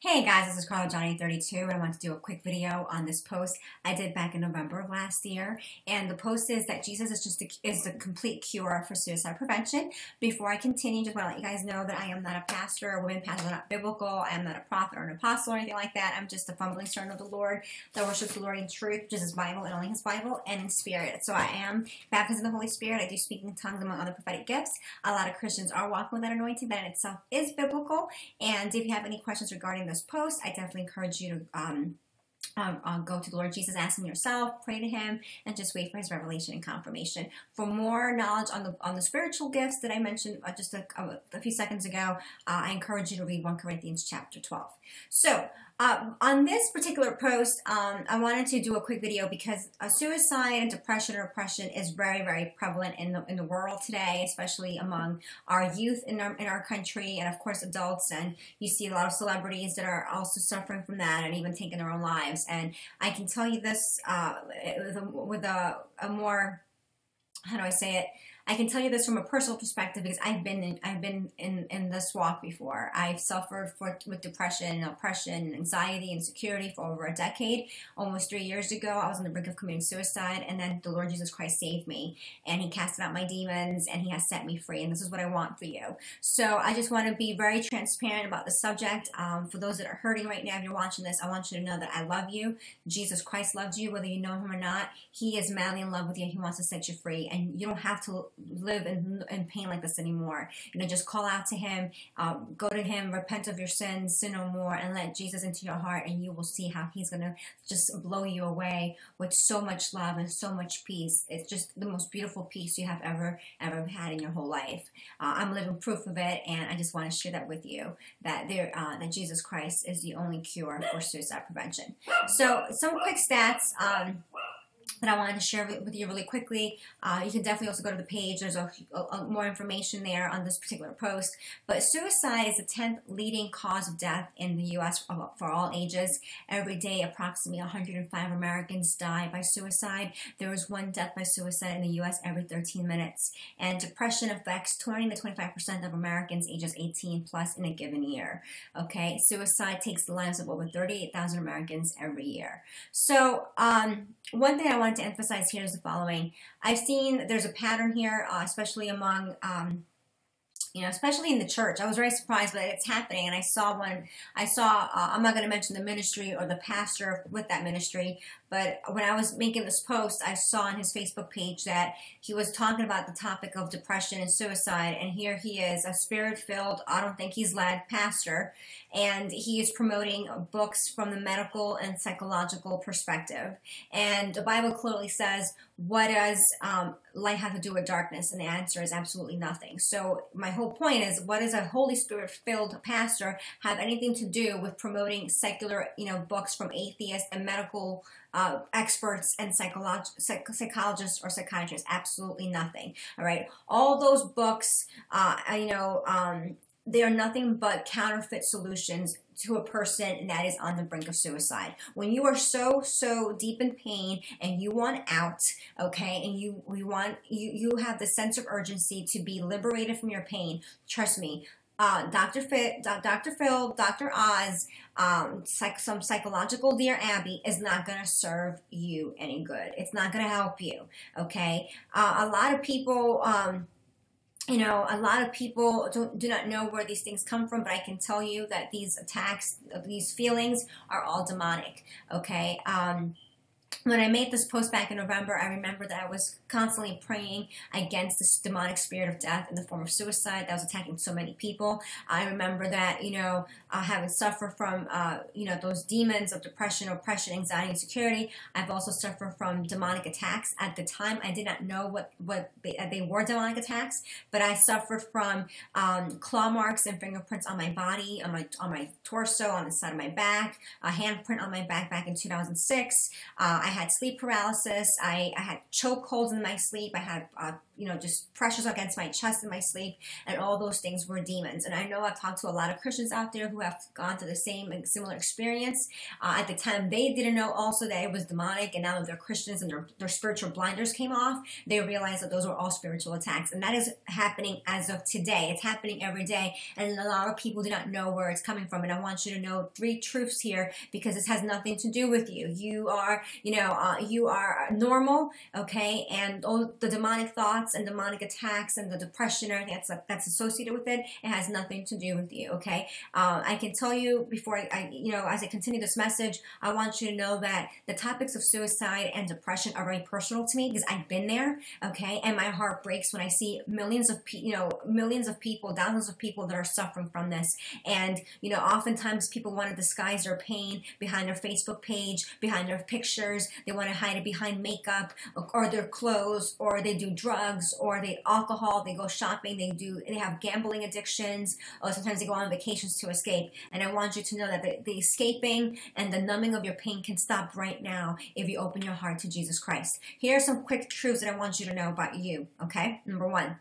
Hey guys, this is Carli Johnny 32 and I want to do a quick video on this post I did back in November of last year. And the post is that Jesus is just a, is the complete cure for suicide prevention. Before I continue, just want to let you guys know that I am not a pastor a woman pastor, not biblical. I am not a prophet or an apostle or anything like that. I'm just a fumbling servant of the Lord that worships the Lord in truth, just His Bible and only His Bible and in spirit. So I am baptized in the Holy Spirit. I do speak in tongues among other prophetic gifts. A lot of Christians are walking with that anointing. That in itself is biblical. And if you have any questions regarding this post, I definitely encourage you to um, um, uh, go to the Lord Jesus, ask Him yourself, pray to Him, and just wait for His revelation and confirmation. For more knowledge on the on the spiritual gifts that I mentioned uh, just a, a, few seconds ago, uh, I encourage you to read 1 Corinthians chapter 12. So, uh, on this particular post, um, I wanted to do a quick video because uh, suicide and depression or oppression is very, very prevalent in the in the world today, especially among our youth in our in our country, and of course adults. And you see a lot of celebrities that are also suffering from that and even taking their own lives. And I can tell you this uh, with a, with a, a more how do I say it? I can tell you this from a personal perspective because I've been in, I've been in, in this walk before. I've suffered for, with depression oppression anxiety and insecurity for over a decade. Almost three years ago, I was on the brink of committing suicide, and then the Lord Jesus Christ saved me, and He casted out my demons, and He has set me free. And this is what I want for you. So I just want to be very transparent about the subject. Um, for those that are hurting right now, if you're watching this, I want you to know that I love you. Jesus Christ loves you, whether you know Him or not. He is madly in love with you. He wants to set you free, and you don't have to live in, in pain like this anymore. You know, just call out to Him, um, go to Him, repent of your sins, sin no more, and let Jesus into your heart, and you will see how He's to just blow you away with so much love and so much peace. It's just the most beautiful peace you have ever, ever had in your whole life. Uh, I'm living proof of it, and I just want to share that with you that there, uh, that Jesus Christ is the only cure for suicide prevention. So, some quick stats. Um, that I wanted to share with you really quickly. Uh, you can definitely also go to the page. There's a, a, a, more information there on this particular post. But suicide is the 10th leading cause of death in the U.S. for all ages. Every day, approximately 105 Americans die by suicide. There is one death by suicide in the U.S. every 13 minutes. And depression affects 20 to 25% of Americans ages 18 plus in a given year. Okay, suicide takes the lives of over 38,000 Americans every year. So, um, one thing I wanted to emphasize here is the following. I've seen there's a pattern here, uh, especially among um, you know, especially in the church. I was very surprised that it's happening. And I saw one, I saw, uh, I'm not going to mention the ministry or the pastor with that ministry, but when I was making this post, I saw on his Facebook page that he was talking about the topic of depression and suicide. And here he is, a spirit filled, I don't think he's led pastor. And he is promoting books from the medical and psychological perspective. And the Bible clearly says, what does um, light have to do with darkness? And the answer is absolutely nothing. So my whole point is, what does a Holy Spirit filled pastor have anything to do with promoting secular, you know, books from atheists and medical uh, experts and psycholog- psych- psychologists or psychiatrists? Absolutely nothing. All right. All those books, uh, you know, um, they are nothing but counterfeit solutions to a person that is on the brink of suicide. When you are so so deep in pain and you want out, okay, and you we want you you have the sense of urgency to be liberated from your pain. Trust me, uh, Dr. Phil, Dr. Phil, Dr. Oz, um, psych, some psychological Dear Abby is not going to serve you any good. It's not going to help you. Okay. Uh, a lot of people, um, you know, a lot of people do not know where these things come from, but I can tell you that these attacks, these feelings are all demonic. Okay. Um, when I made this post back in November, I remember that I was constantly praying against this demonic spirit of death in the form of suicide that was attacking so many people. I remember that, you know, uh, having suffered from, uh, you know, those demons of depression, oppression, anxiety, and security. I've also suffered from demonic attacks. At the time, I did not know what, what they, uh, they were demonic attacks, but I suffered from um, claw marks and fingerprints on my body, on my, on my torso, on the side of my back, a handprint on my back back in 2006. Uh, I had sleep paralysis. I, I had chokeholds in my sleep. I had uh, you know, just pressures against my chest and my sleep, and all those things were demons. And I know I've talked to a lot of Christians out there who have gone through the same and similar experience. Uh, at the time, they didn't know also that it was demonic, and now that they're Christians and their, their spiritual blinders came off, they realized that those were all spiritual attacks. And that is happening as of today. It's happening every day, and a lot of people do not know where it's coming from. And I want you to know three truths here because this has nothing to do with you. You are, you know, uh, you are normal, okay, and all the demonic thoughts and demonic attacks and the depression or anything that's that's associated with it, it has nothing to do with you, okay. Uh, I can tell you before I, I, you know, as I continue this message, I want you to know that the topics of suicide and depression are very personal to me because I've been there, okay, and my heart breaks when I see millions of, you know, millions of people, thousands of people that are suffering from this, and you know, oftentimes people want to disguise their pain behind their Facebook page, behind their pictures. They want to hide it behind makeup or their clothes, or they do drugs, or they alcohol. They go shopping. They do. They have gambling addictions, or sometimes they go on vacations to escape. And I want you to know that the, the escaping and the numbing of your pain can stop right now if you open your heart to Jesus Christ. Here are some quick truths that I want you to know about you. Okay, number one.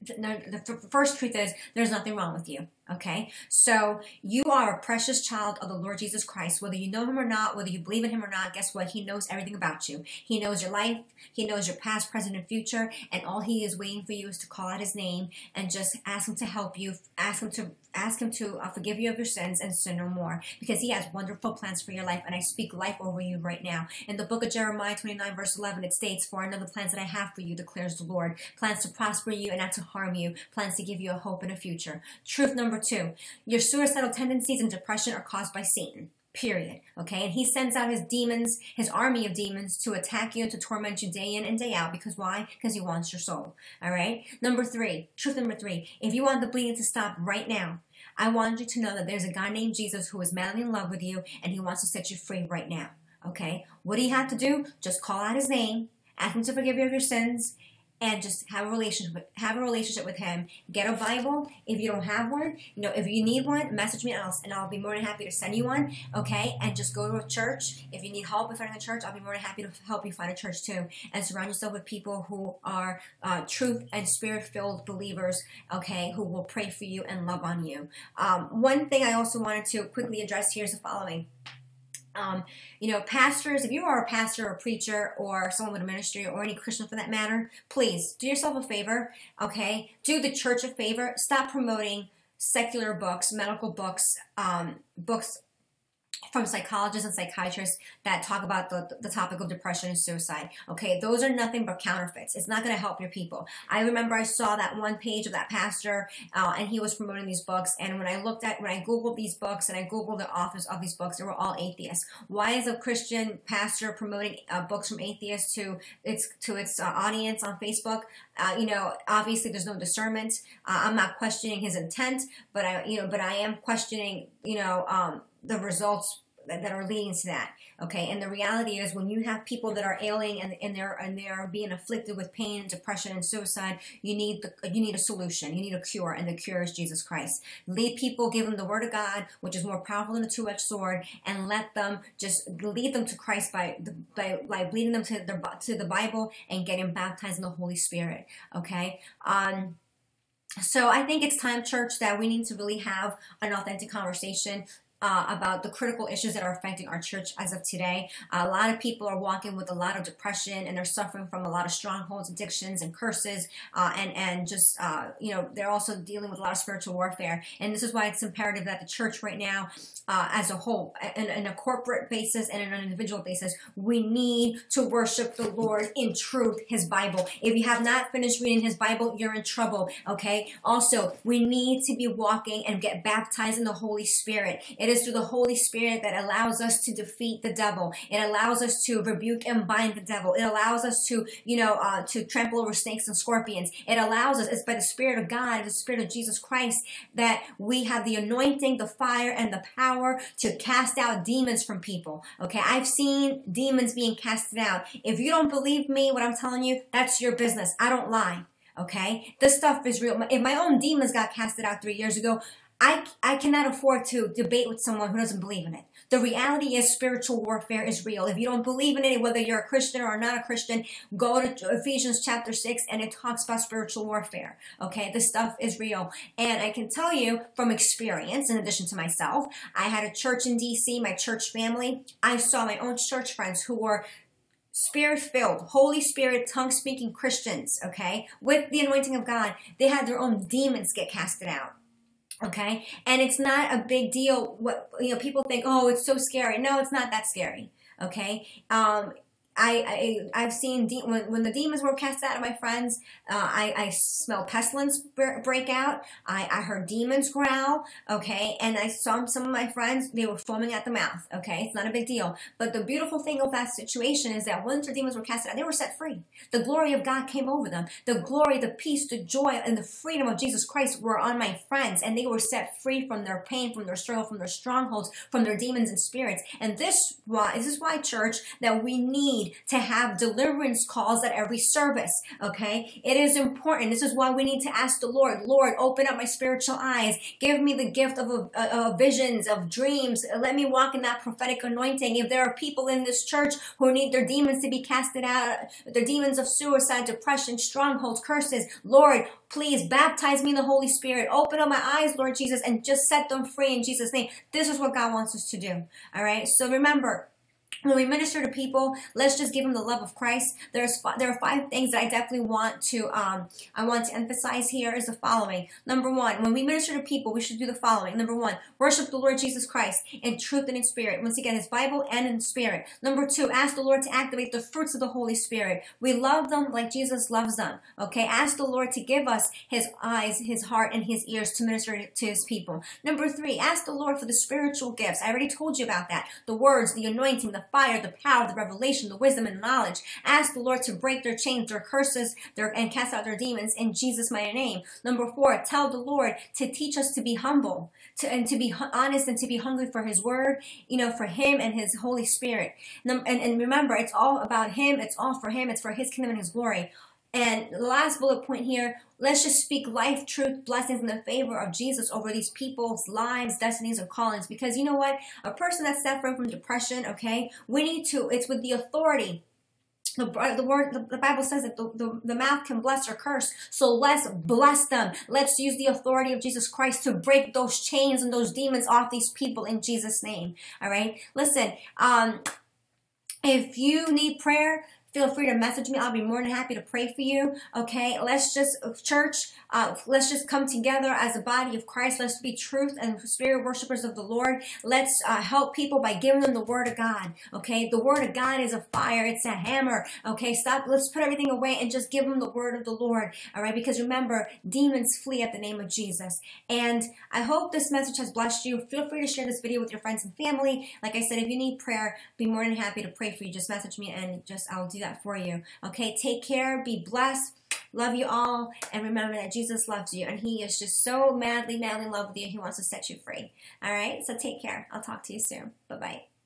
The, the first truth is there's nothing wrong with you. Okay, so you are a precious child of the Lord Jesus Christ. Whether you know him or not, whether you believe in him or not, guess what? He knows everything about you. He knows your life, he knows your past, present, and future, and all he is waiting for you is to call out his name and just ask him to help you, ask him to ask him to uh, forgive you of your sins and sin no more because he has wonderful plans for your life and i speak life over you right now in the book of jeremiah 29 verse 11 it states for another plans that i have for you declares the lord plans to prosper you and not to harm you plans to give you a hope and a future truth Number two, your suicidal tendencies and depression are caused by Satan. Period. Okay, and he sends out his demons, his army of demons, to attack you and to torment you day in and day out. Because why? Because he wants your soul. All right. Number three, truth number three. If you want the bleeding to stop right now, I want you to know that there's a guy named Jesus who is madly in love with you, and he wants to set you free right now. Okay. What do you have to do? Just call out his name, ask him to forgive you of your sins, and just have a relationship have a relationship with him. Get a bible. If you don't have one you know if you need one message me else and i'll be more than happy to send you one okay? And just go to a church. If you need help with finding a church i'll be more than happy to help you find a church too. And surround yourself with people who are uh, truth and spirit filled believers okay? Who will pray for you and love on you. Um, one thing i also wanted to quickly address here is the following um, you know, pastors, if you are a pastor or a preacher or someone with a ministry or any Christian for that matter, please do yourself a favor, okay? Do the church a favor. Stop promoting secular books, medical books, um, books from psychologists and psychiatrists that talk about the, the topic of depression and suicide. Okay, those are nothing but counterfeits. It's not going to help your people. I remember I saw that one page of that pastor, uh, and he was promoting these books. And when I looked at, when I Googled these books and I Googled the authors of these books, they were all atheists. Why is a Christian pastor promoting uh, books from atheists to its to its uh, audience on Facebook? Uh, you know, obviously there's no discernment. Uh, I'm not questioning his intent, but I, you know, but I am questioning, you know, um, the results that, are leading to that. Okay, and the reality is when you have people that are ailing and, and they're and they're being afflicted with pain, depression, and suicide, you need the you need a solution. You need a cure, and the cure is Jesus Christ. Lead people, give them the Word of God, which is more powerful than a two-edged sword, and let them just lead them to Christ by by by leading them to the to the Bible and getting baptized in the Holy Spirit. Okay. Um, so I think it's time, church, that we need to really have an authentic conversation uh, about the critical issues that are affecting our church as of today. A lot of people are walking with a lot of depression and they're suffering from a lot of strongholds, addictions, and curses, uh, and and just uh, you know they're also dealing with a lot of spiritual warfare. And this is why it's imperative that the church right now, uh, as a whole, in, in a corporate basis and in an individual basis, we need to worship the Lord in truth, His Bible. If you have not finished reading His Bible, you're in trouble. Okay. Also, we need to be walking and get baptized in the Holy Spirit. It it is through the Holy Spirit that allows us to defeat the devil. It allows us to rebuke and bind the devil. It allows us to, you know, uh, to trample over snakes and scorpions. It allows us, it's by the Spirit of God, the Spirit of Jesus Christ, that we have the anointing, the fire, and the power to cast out demons from people. Okay, I've seen demons being casted out. If you don't believe me, what I'm telling you, that's your business. I don't lie. Okay, this stuff is real. If my own demons got casted out three years ago, I, I cannot afford to debate with someone who doesn't believe in it. The reality is spiritual warfare is real. If you don't believe in it, whether you're a Christian or not a Christian, go to Ephesians chapter 6 and it talks about spiritual warfare. Okay, this stuff is real. And I can tell you from experience, in addition to myself, I had a church in DC, my church family. I saw my own church friends who were spirit filled, Holy Spirit, tongue speaking Christians, okay, with the anointing of God, they had their own demons get casted out okay? And it's not a big deal what you know people think oh it's so scary. No it's not that scary okay? Um I, I have seen de- when, when the demons were cast out of my friends, uh, I, I smelled pestilence break out. I, I heard demons growl. Okay, and I saw some of my friends they were foaming at the mouth. Okay, it's not a big deal. But the beautiful thing of that situation is that once the demons were cast out, they were set free. The glory of God came over them. The glory, the peace, the joy, and the freedom of Jesus Christ were on my friends, and they were set free from their pain, from their struggle, from their strongholds, from their demons and spirits. And this why this is why church that we need to have deliverance calls at every service. Okay. It is important. This is why we need to ask the Lord, Lord, open up my spiritual eyes. Give me the gift of, of, of visions, of dreams. Let me walk in that prophetic anointing. If there are people in this church who need their demons to be casted out, their demons of suicide, depression, strongholds, curses, Lord, please baptize me in the Holy Spirit. Open up my eyes, Lord Jesus, and just set them free in Jesus' name. This is what God wants us to do. All right. So remember, when we minister to people, let's just give them the love of Christ. There's there are five things that I definitely want to um, I want to emphasize here is the following. Number one, when we minister to people, we should do the following. Number one, worship the Lord Jesus Christ in truth and in spirit. Once again, His Bible and in spirit. Number two, ask the Lord to activate the fruits of the Holy Spirit. We love them like Jesus loves them. Okay, ask the Lord to give us His eyes, His heart, and His ears to minister to His people. Number three, ask the Lord for the spiritual gifts. I already told you about that. The words, the anointing, the fire, the power, the revelation, the wisdom, and knowledge. Ask the Lord to break their chains, their curses, their, and cast out their demons in Jesus' mighty name. Number four, tell the Lord to teach us to be humble, to, and to be honest, and to be hungry for His Word, you know, for Him and His Holy Spirit. And, and, and remember, it's all about Him. It's all for Him. It's for His kingdom and His glory. And last bullet point here, let's just speak life, truth, blessings, and the favor of Jesus over these people's lives, destinies, and callings. Because you know what? A person that's suffering from depression, okay, we need to, it's with the authority. The, the word, the, the Bible says that the, the, the mouth can bless or curse. So let's bless them. Let's use the authority of Jesus Christ to break those chains and those demons off these people in Jesus' name. All right. Listen, um, if you need prayer, feel free to message me. I'll be more than happy to pray for you. Okay, let's just, church, uh, let's just come together as a body of Christ. Let's be truth and spirit worshipers of the Lord. Let's uh, help people by giving them the word of God. Okay, the word of God is a fire, it's a hammer. Okay, stop, let's put everything away and just give them the word of the Lord. All right, because remember, demons flee at the name of Jesus. And I hope this message has blessed you. Feel free to share this video with your friends and family. Like I said, if you need prayer, be more than happy to pray for you. Just message me and just I'll do do that for you. Okay, take care, be blessed. Love you all, and remember that Jesus loves you, and He is just so madly, madly in love with you. He wants to set you free. All right, so take care. I'll talk to you soon. Bye bye.